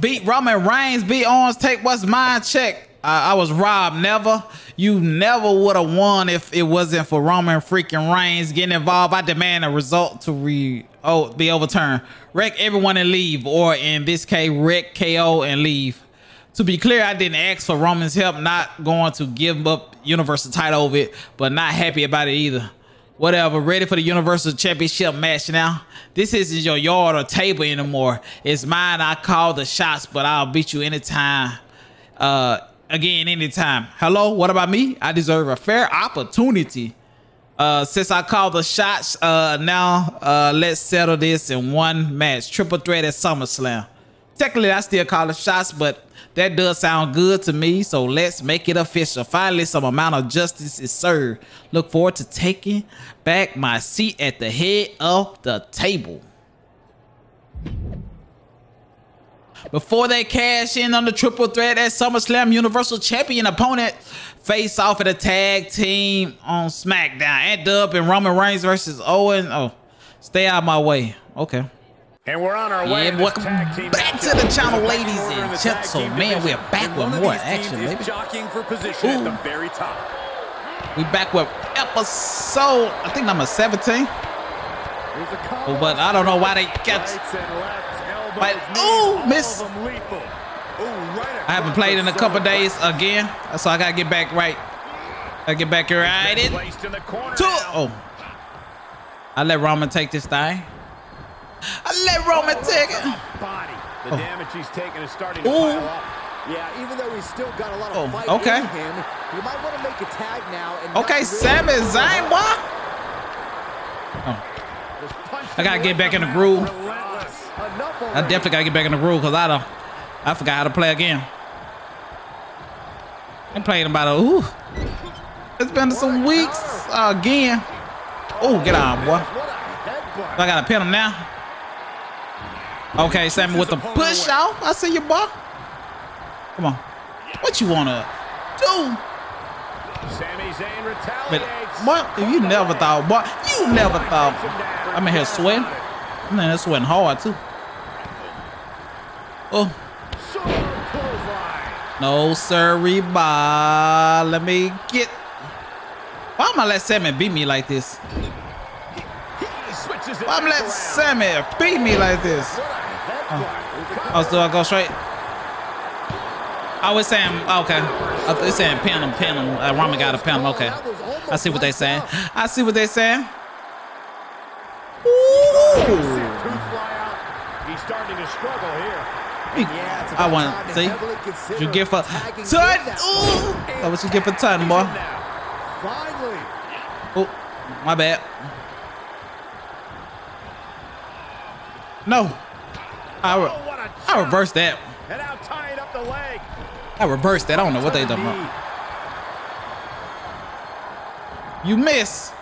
beat Roman Reigns, beat Owens, take what's mine, check. I, I was robbed. Never. You never would have won if it wasn't for Roman freaking Reigns getting involved. I demand a result to re oh be overturned. Wreck everyone and leave, or in this case, wreck KO and leave. To be clear, I didn't ask for Roman's help, not going to give up Universal title over it, but not happy about it either. Whatever, ready for the Universal Championship match now. This isn't your yard or table anymore. It's mine. I call the shots, but I'll beat you anytime. Uh, again, anytime. Hello, what about me? I deserve a fair opportunity. Uh, since I called the shots, uh, now uh, let's settle this in one match. Triple threat at SummerSlam. Technically, I still call the shots, but that does sound good to me, so let's make it official. Finally, some amount of justice is served. Look forward to taking back my seat at the head of the table. Before they cash in on the triple threat at SummerSlam, Universal Champion opponent face off at a tag team on SmackDown. Ant Dub and Roman Reigns versus Owen. Oh, stay out of my way. Okay. And we're on our way. Yeah, welcome back to the channel, ladies and. So, man, we're back with more action, baby. Jockeying for position Ooh. at the very top. We back with episode, I think number 17. Oh, but I don't know why they got. But ooh, miss. I haven't played in a couple days again, so I gotta get back right. I get back right in. Two. Oh, I let Roman take this thing. I let Roman take it. Body. The oh. damage he's taking is starting to Ooh. pile up. Yeah, even though he's still got a lot of oh, fight okay. in him, you might want to make a tag now. And okay, Sami Zayn, boy. Oh. I gotta get back in the groove. I definitely gotta get back in the groove because I don't. I forgot how to play again. I'm playing about a. Ooh. It's been some weeks uh, again. Oh, get on, boy. I gotta pin him now. Okay, Sami with the push out. I see you, boy. Come on. What you wanna do? Sami Zayn retaliates. But what? You never thought, what? You never thought. I'm in here sweating. I'm sweating hard too. Oh. No, sir, Reba. Let me get. Why am I let Sami beat me like this? Why am I let Sami beat me like this? Oh, oh so I go straight? I was saying, okay. I was saying pin him, pin him. Uh, Roman got a pin him. Okay. I see what they saying. I see what they saying. Ooh. He's starting to struggle here. I want see. You get for ton. Ooh. That what you get for ton, boy. Oh, my bad. No. I, re I reversed that. I reversed that. I don't know what they done wrong. You miss.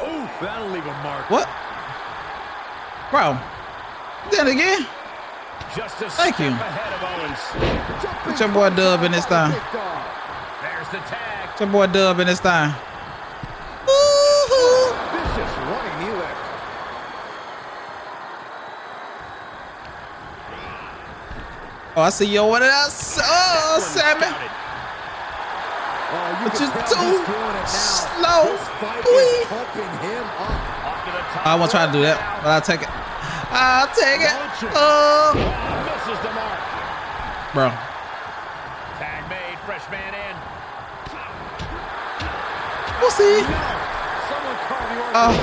Ooh, that'll leave a mark. What? Bro. Then again. Thank you. Put your boy Dub in this time. There's the tag. Put your boy Dub in this time. Oh, I see you over there. Oh, Sami. But you're too slow. I won't try to do that, but I'll take it. I'll take it. Oh. Bro. Tag made, fresh man in. We'll see. Oh.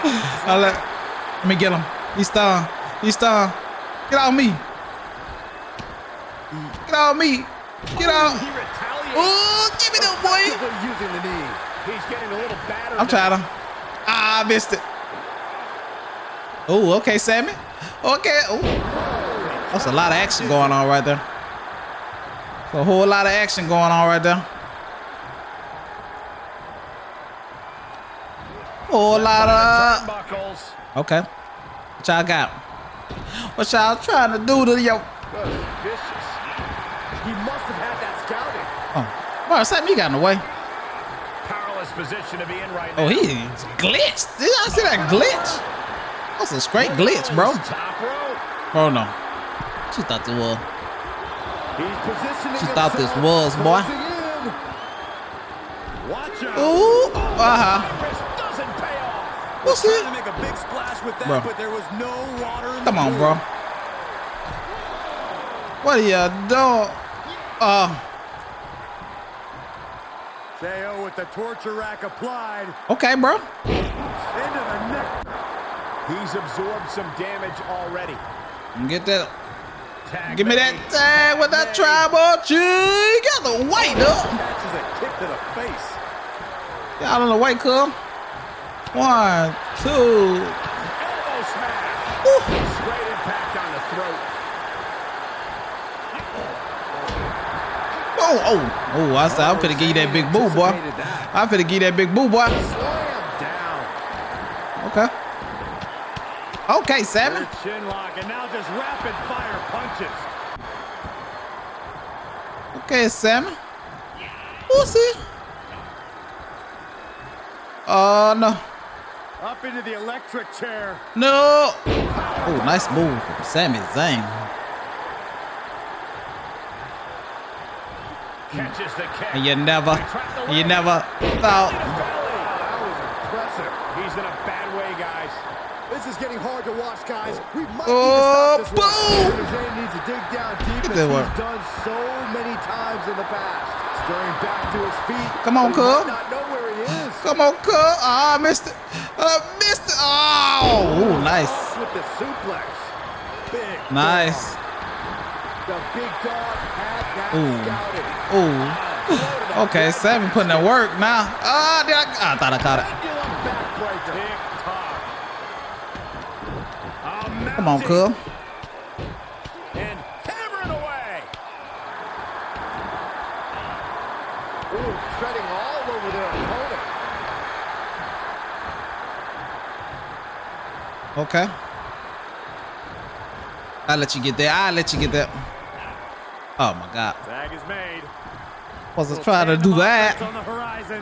I'll let, let me get him. He's down. He's down. Get out of me. Get out me. Get out. Oh, give me that boy. Using the knee. He's getting a little battered. I'm trying to. Ah, I missed it. Oh, okay, Sami. Okay. Oh, that's a lot of action going on right there. a whole lot of action going on right there. Whole lot of. Okay. What y'all got? What y'all trying to do to your? He must have had that scouted. Oh, well, Sami got in the way. Powerless position to be in right oh, now. Oh, he's glitched. Did I see that glitch? That's a straight glitch, bro. Oh no. She thought this was. She thought this was, boy. Watch out. Ooh, uh-huh. This doesn't pay off. We'll see. Trying to make a big splash with that, Bro. but there was no water in Come on, bro. What are you doing? Uh, KO with the torture rack applied okay, bro. into the neck. He's absorbed some damage already. Get that. Tag Give me that tag with that tribal chief. Got the white up. Catches a kick to the face. Y'all on the white club. One, two. Elbow smash. Ooh. Straight impact on the throat. Oh, oh, oh! I said I'm finna give you that big boo, boy. I'm finna give you that big boo, boy. Okay. Okay, Sami. Their chin lock, and now just rapid fire punches. Okay, Sami. We'll see. Oh no, Up into the electric chair. no. Oh, nice move from Sami Zayn. Catches the kick. And you never, you never thought. That was impressive. He's in a bad way, guys. This is getting hard to watch, guys. We might Oh, need to stop this boom! Zayn needs to dig down deep Get as that he's one. done so many times in the past. Stirring back to his feet. Come on, but he cub. might not know where he is. Come on, cuz. Ah, missed it. Uh, missed it. Oh, ooh, nice, With the suplex. Big. nice. dog. The big dog had that Ooh. Ooh. Okay, seven putting that work now. Ah, did I, I thought I caught it. Come on, opponent. Okay. I'll let you get there. I'll let you get there. Oh my God. Tag is made. Wasn't trying to do that. On the horizon.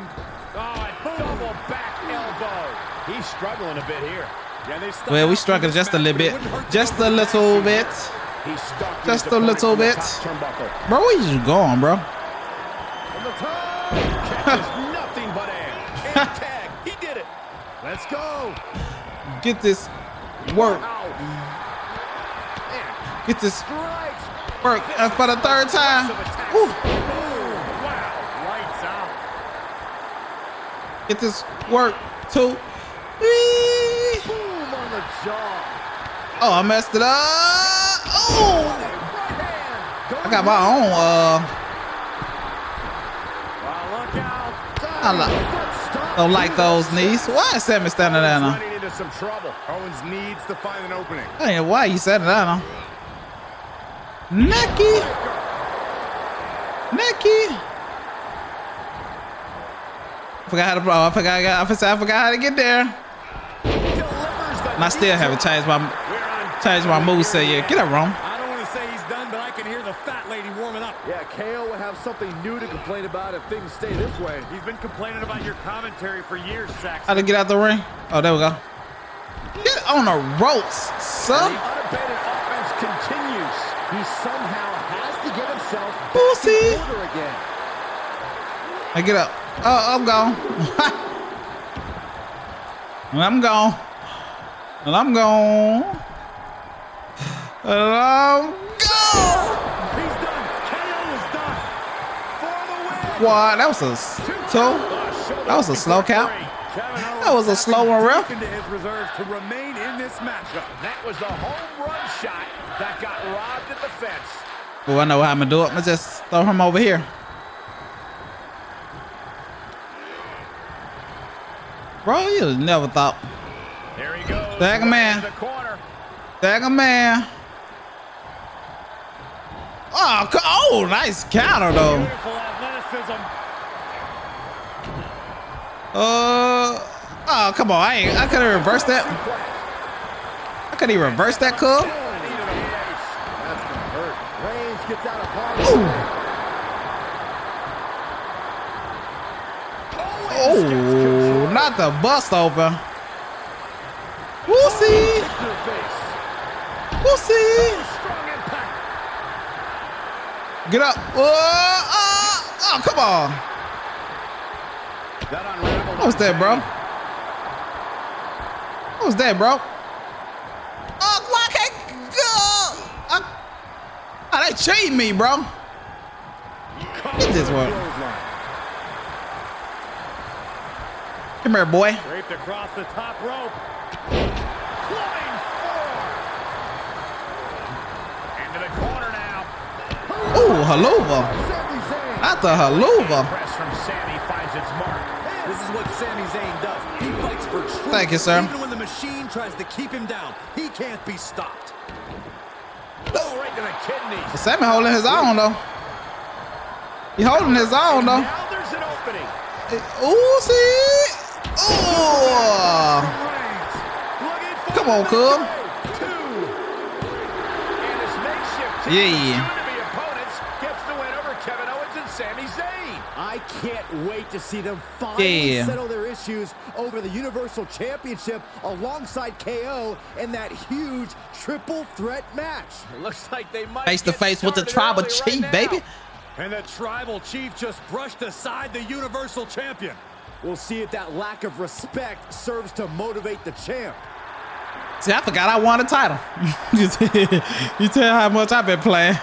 Oh, a double back elbow. He's struggling a bit here. Yeah, they stuck Well, we out struggled just a little bit. but it wouldn't hurt to Just a little back. bit. Just a little bit. top turnbuckle. Bro, where you going, bro? From the nothing but air. Tag. He did it. Let's go. Get this work. Get this Strikes. Work uh, for the third time. Woo. Wow. Lights out. Get this work too. Whee! Boom on the jaw. Oh, I messed it up. Oh, I got my own. Uh, Wow, look out. I like, don't like those knees. Why is Sami standing there now? Some trouble. Owens needs to find an opening. Hey, why you standing there now? Nicky, I Forgot how to. Oh, I forgot. I forgot. I forgot how to get there. And I still haven't changed my We're on changed my moveset yet. Get that wrong. I don't want to say he's done, but I can hear the fat lady warming up. Yeah, KO will have something new to complain about if things stay this way. He's been complaining about your commentary for years, Saxton. How to get out the ring? Oh, there we go. Get on the ropes, The son. He somehow has to get himself Pussy. again. Hey, get up. Oh, I'm gone. and I'm gone. And I'm gone. And I'm gone. He's done. KO is done. For the win. What? That was a two. That was a slow count. That was a slow one, ref. Into his reserves to remain in this matchup. That was the home run shot that got robbed at the fence. Oh, I know how I'm gonna do it. I'm gonna just throw him over here. Bro, you never thought. There he goes. Tag man. A man. Oh, oh, nice counter though. Beautiful athleticism. Uh, oh, come on. I ain't, I could have reversed that. Could he reverse that, way. Oh, not the bust open. We'll see. We'll see. Get up. Oh, oh, oh, come on. What was that, bro? What was that, bro? Cheating me, bro. Get this one. Come here, boy. Draped across the top rope. Into the corner now. Ooh, Helluva. Sami Zayn. Not the Helluva. Press from Sami finds its mark. This is what Sami Zayn does. He fights for truth. Thank you, sir. Even when the machine tries to keep him down, he can't be stopped. Oh, right to the kidneys. Sami holding his own, though. He holding his own, though. Now there's an opening. Ooh, see? Ooh. Reigns looking for Come on, cuz. two. And his makeshift team Yeah. of soon-to-be opponents gets the win over Kevin Owens and Sami Zayn. I can't wait to see them finally Yeah. settle their issues over the Universal Championship alongside KO in that huge triple threat match. It looks like they might face to face with the tribal chief, right baby. And the tribal chief just brushed aside the Universal Champion. We'll see if that lack of respect serves to motivate the champ. See, I forgot I won a title. you, tell, you tell how much I've been playing.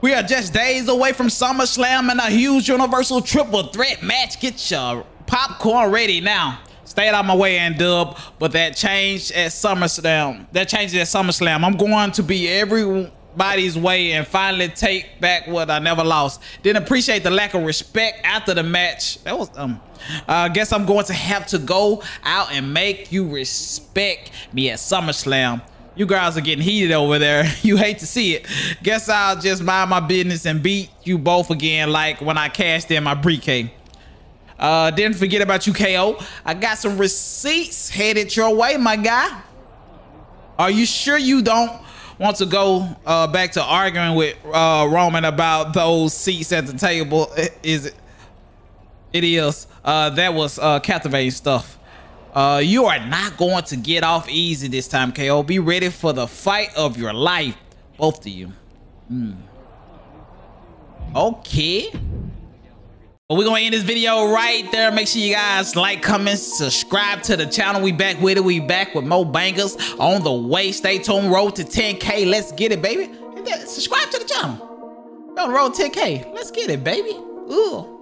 we are just days away from SummerSlam and a huge Universal Triple Threat match. Get your popcorn ready now. Stay out of my way and dub, but that changed at SummerSlam. That changed at SummerSlam. I'm going to be everybody's way and finally take back what I never lost. Didn't appreciate the lack of respect after the match. That was um. I uh, guess I'm going to have to go out and make you respect me at SummerSlam. You guys are getting heated over there. You hate to see it. Guess I'll just mind my business and beat you both again like when I cashed in my briefcase. Uh, didn't forget about you, KO. I got some receipts headed your way, my guy. Are you sure you don't want to go uh, back to arguing with uh, Roman about those seats at the table? Is it? It is. Uh, that was uh, captivating stuff. Uh, you are not going to get off easy this time, KO. Be ready for the fight of your life, both of you. Hmm. Okay. Well, we're gonna end this video right there. Make sure you guys like, comment, subscribe to the channel. We back with it. We back with more bangers on the way. Stay tuned. Road to 10K. Let's get it, baby. Subscribe to the channel. We're on road 10K. Let's get it, baby. Ooh.